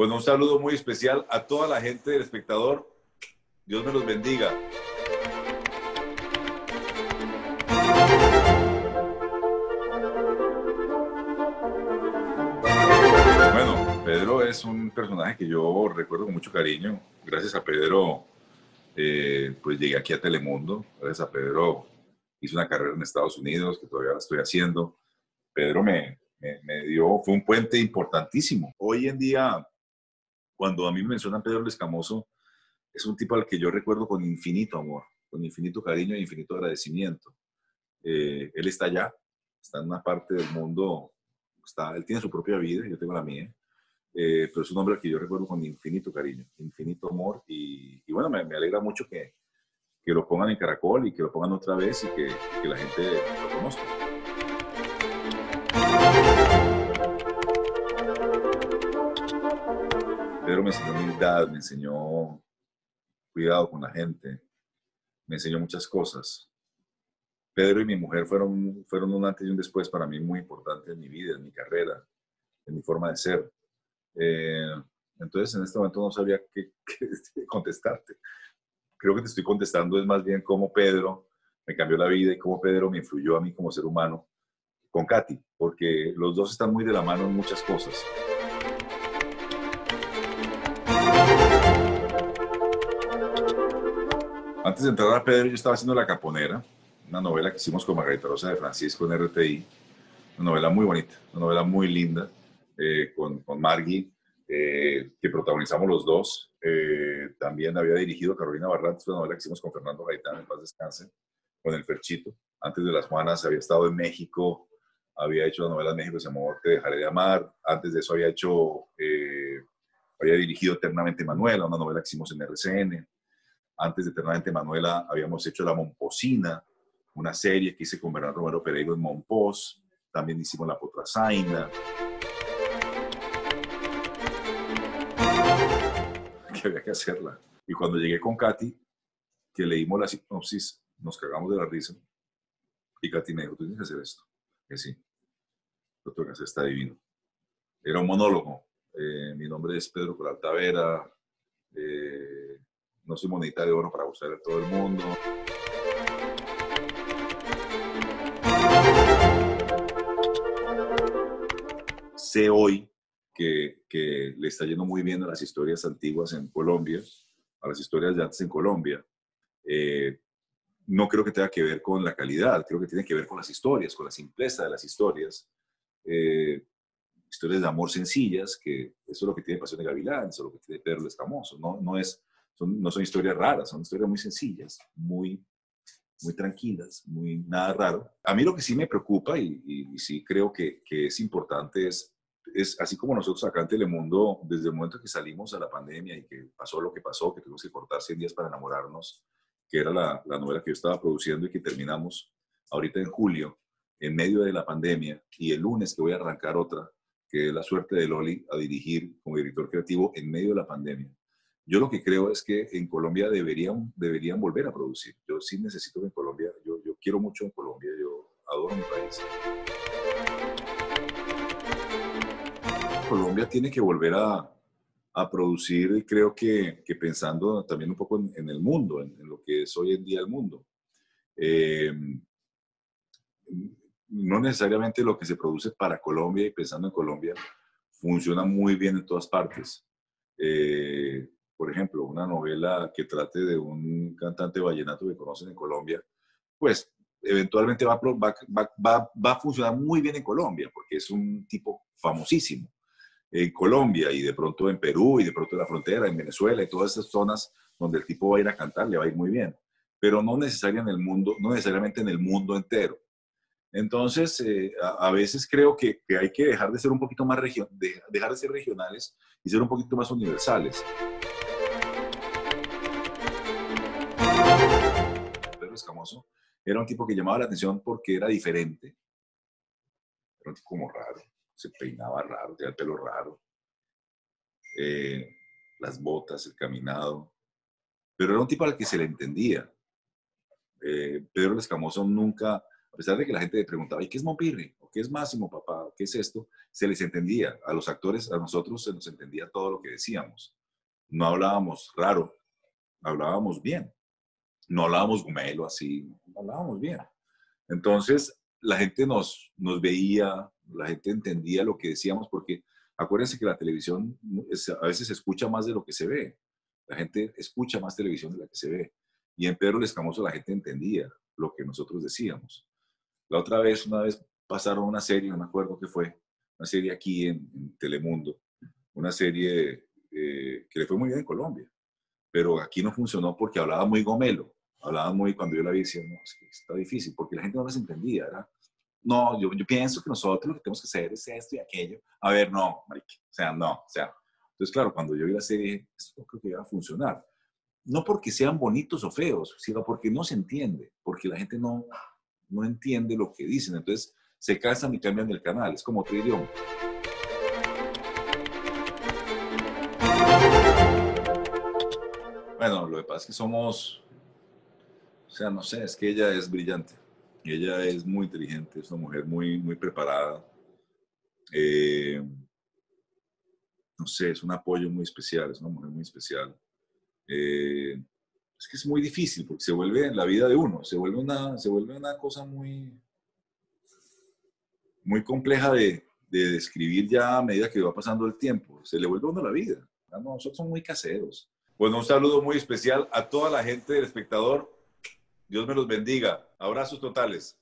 Bueno, un saludo muy especial a toda la gente del espectador. Dios me los bendiga. Bueno, Pedro es un personaje que yo recuerdo con mucho cariño. Gracias a Pedro, eh, pues llegué aquí a Telemundo. Gracias a Pedro hice una carrera en Estados Unidos, que todavía la estoy haciendo. Pedro me, me, dio, fue un puente importantísimo. Hoy en día, cuando a mí me mencionan Pedro el Escamoso, es un tipo al que yo recuerdo con infinito amor, con infinito cariño e infinito agradecimiento. Eh, él está allá, está en una parte del mundo, está, él tiene su propia vida, yo tengo la mía, eh, pero es un hombre al que yo recuerdo con infinito cariño, infinito amor y, bueno, me, me, alegra mucho que, que, lo pongan en Caracol y que lo pongan otra vez y que, que la gente lo conozca. Me enseñó humildad, me enseñó cuidado con la gente, me enseñó muchas cosas. Pedro y mi mujer fueron, fueron un antes y un después para mí muy importante en mi vida, en mi carrera, en mi forma de ser. Eh, entonces, en este momento no sabía qué, qué, contestarte. Creo que te estoy contestando es más bien cómo Pedro me cambió la vida y cómo Pedro me influyó a mí como ser humano con Katy, porque los dos están muy de la mano en muchas cosas. Antes de entrar a Pedro, yo estaba haciendo La Caponera, una novela que hicimos con Margarita Rosa de Francisco en RTI, una novela muy bonita, una novela muy linda, eh, con, con Margie, eh, que protagonizamos los dos. Eh, también había dirigido Carolina Barrantes, una novela que hicimos con Fernando Gaitán, en paz descanse, con El Ferchito. Antes de Las Juanas había estado en México, había hecho una novela en México se llamó Te dejaré de amar. Antes de eso había hecho, había dirigido Eternamente Manuela, una novela que hicimos en RCN. Antes de Eternamente Manuela habíamos hecho La Momposina, una serie que hice con Bernardo Romero Pereiro en Monpós. También hicimos La Potrasaina. Que había que hacerla. Y cuando llegué con Katy, que leímos la sinopsis, nos cagamos de la risa. Y Katy me dijo, tú tienes que hacer esto. Que sí. Lo tengo que hacer, está divino. Era un monólogo. Eh, mi nombre es Pedro Coraltavera. Eh, no soy monedita de oro para gustar a todo el mundo. Sé hoy que, que, le está yendo muy bien a las historias antiguas en Colombia, a las historias de antes en Colombia. Eh, no creo que tenga que ver con la calidad, creo que tiene que ver con las historias, con la simpleza de las historias. Eh, historias de amor sencillas, que eso es lo que tiene Pasión de Gavilán, eso es lo que tiene Pedro Escamoso, no, no es no son historias raras, son historias muy sencillas, muy, muy tranquilas, muy nada raro. A mí lo que sí me preocupa y, y, sí creo que, es importante es, es, así como nosotros acá en Telemundo, desde el momento que salimos a la pandemia y que pasó lo que pasó, que tuvimos que cortar 100 días para enamorarnos, que era la, la novela que yo estaba produciendo y que terminamos ahorita en julio, en medio de la pandemia, y el lunes que voy a arrancar otra, que es La suerte de Loli, a dirigir como director creativo en medio de la pandemia. Yo lo que creo es que en Colombia deberían, deberían volver a producir. Yo sí necesito que en Colombia, yo, yo quiero mucho en Colombia, yo adoro mi país. Colombia tiene que volver a, a producir, creo que, pensando también un poco en, el mundo, en, lo que es hoy en día el mundo. Eh, no necesariamente lo que se produce para Colombia y pensando en Colombia funciona muy bien en todas partes. Eh, por ejemplo, una novela que trate de un cantante vallenato que conocen en Colombia, pues eventualmente va, va, va, va, a funcionar muy bien en Colombia, porque es un tipo famosísimo. En Colombia y de pronto en Perú y de pronto en la frontera, en Venezuela y todas esas zonas donde el tipo va a ir a cantar, le va a ir muy bien. Pero no, necesaria en el mundo, no necesariamente en el mundo entero. Entonces, eh, a, veces creo que, que, hay que dejar de ser un poquito más de, dejar de ser regionales y ser un poquito más universales. Escamoso, era un tipo que llamaba la atención porque era diferente. Era un tipo como raro, se peinaba raro, tenía el pelo raro, eh, las botas, el caminado, pero era un tipo al que se le entendía. Eh, Pedro el Escamoso nunca, a pesar de que la gente preguntaba, ¿y qué es Mompirri? ¿O qué es Máximo, papá? ¿Qué es esto? Se les entendía. A los actores, a nosotros se nos entendía todo lo que decíamos. No hablábamos raro, hablábamos bien. No hablábamos gumelo así, hablábamos bien. Entonces, la gente nos, nos veía, la gente entendía lo que decíamos, porque acuérdense que la televisión a veces se escucha más de lo que se ve. La gente escucha más televisión de la que se ve. Y en Pedro el Escamoso la gente entendía lo que nosotros decíamos. La otra vez, una vez pasaron una serie, no me acuerdo qué fue, una serie aquí en, Telemundo, una serie eh, que le fue muy bien en Colombia, pero aquí no funcionó porque hablaba muy gomelo, hablaba muy, cuando yo la vi, decía, no, está difícil, porque la gente no las entendía, era, no, yo, yo pienso que nosotros lo que tenemos que hacer es esto y aquello. A ver, no, marique, o sea, no, o sea. Entonces, claro, cuando yo vi la serie, esto no creo que iba a funcionar. No porque sean bonitos o feos, sino porque no se entiende, porque la gente no, no entiende lo que dicen. Entonces, se casan y cambian el canal, es como otro idioma. Bueno, lo que pasa es que somos, o sea, no sé, es que ella es brillante. Ella es muy inteligente, es una mujer muy, muy preparada. Eh, no sé, es un apoyo muy especial, es una mujer muy especial. Eh, es que es muy difícil porque se vuelve en la vida de uno, se vuelve una, se vuelve una cosa muy, muy compleja de, de describir ya a medida que va pasando el tiempo. Se le vuelve uno la vida. Nosotros somos muy caseros. Bueno, un saludo muy especial a toda la gente del espectador Dios me los bendiga. Abrazos totales.